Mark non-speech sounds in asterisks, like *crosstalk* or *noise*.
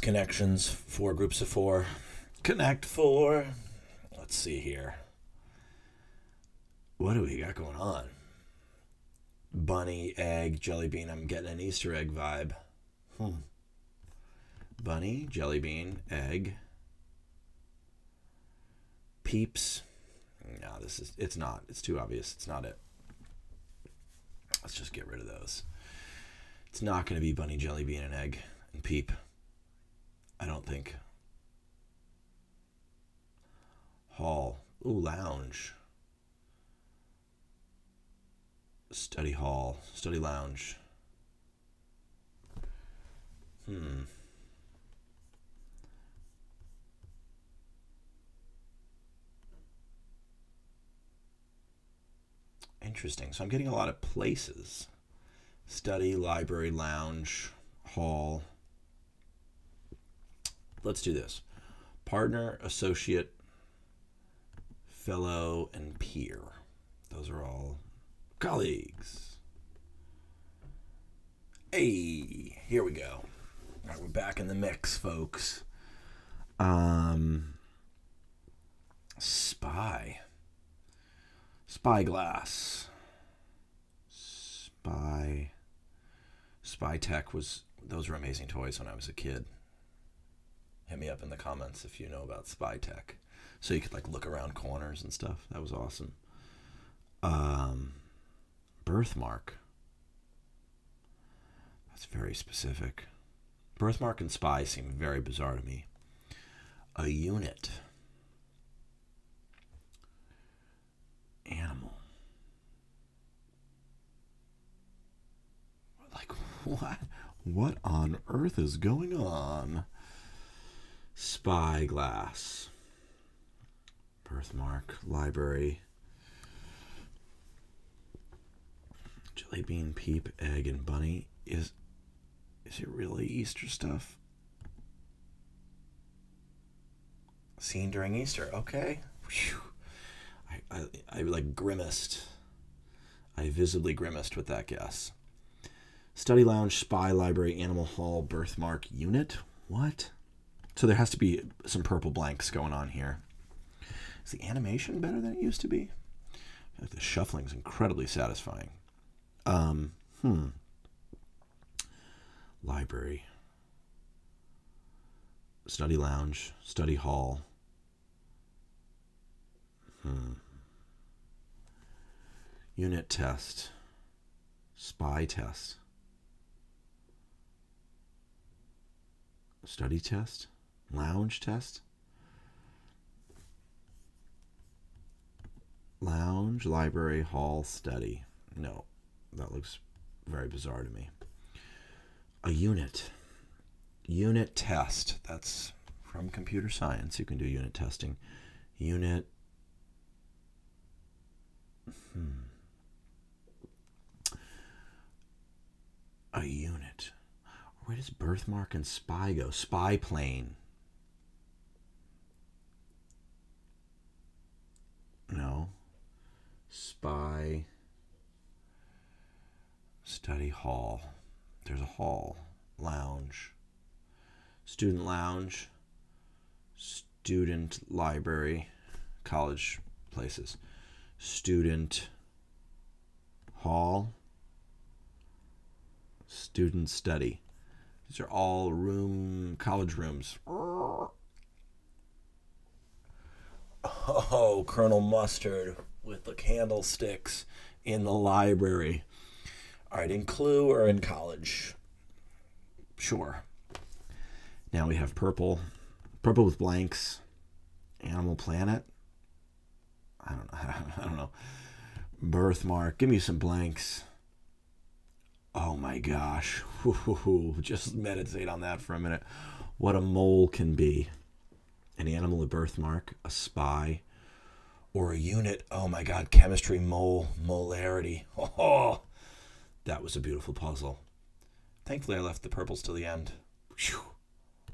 connections, four groups of four. Connect four. Let's see here. What do we got going on? Bunny, egg, jelly bean. I'm getting an Easter egg vibe. Hmm. Bunny, jelly bean, egg. Peeps. No, this is it's not. It's too obvious. It's not it. Let's just get rid of those. It's not going to be bunny, jelly bean, and egg and peep. I don't think. Hall. Ooh, lounge. Study hall. Study lounge. Hmm. Interesting. So I'm getting a lot of places study, library, lounge, hall. Let's do this partner, associate, fellow, and peer. Those are all colleagues. Hey, here we go. All right, we're back in the mix, folks. Um, spy. Spyglass. Spy. Spy Tech was those were amazing toys when I was a kid. Hit me up in the comments if you know about Spy Tech. So you could like look around corners and stuff. That was awesome. Um birthmark. That's very specific. Birthmark and spy seem very bizarre to me. A unit. Animal. Like *laughs* what? What on earth is going on? Spyglass. Birthmark. Library. Jelly bean, peep, egg, and bunny. Is is it really Easter stuff? Seen during Easter. Okay. Whew. I, I, I like grimaced. I visibly grimaced with that guess. Study lounge, spy library, animal hall, birthmark unit. What? So there has to be some purple blanks going on here. Is the animation better than it used to be? The shuffling is incredibly satisfying. Um, hmm. Library. Study lounge, study hall. Hmm. Unit test. Spy test. Study test. Lounge test. Lounge, library, hall, study. No, that looks very bizarre to me. A unit. Unit test. That's from computer science. You can do unit testing. Unit. Hmm. A unit. Where does birthmark and spy go? Spy plane. No. Spy. Study hall. There's a hall. Lounge. Student lounge. Student library. College places. Student hall. Student study. These are all room, college rooms. *laughs* Oh, Colonel Mustard with the candlesticks in the library. All right, in Clue or in college? Sure. Now we have purple, purple with blanks, Animal Planet. I don't know. *laughs* I don't know. Birthmark. Give me some blanks. Oh my gosh. Just meditate on that for a minute. What a mole can be. An animal, a birthmark, a spy, or a unit. Oh my god, chemistry, mole, molarity. *laughs* Oh, that was a beautiful puzzle. Thankfully, I left the purples to the end. Whew.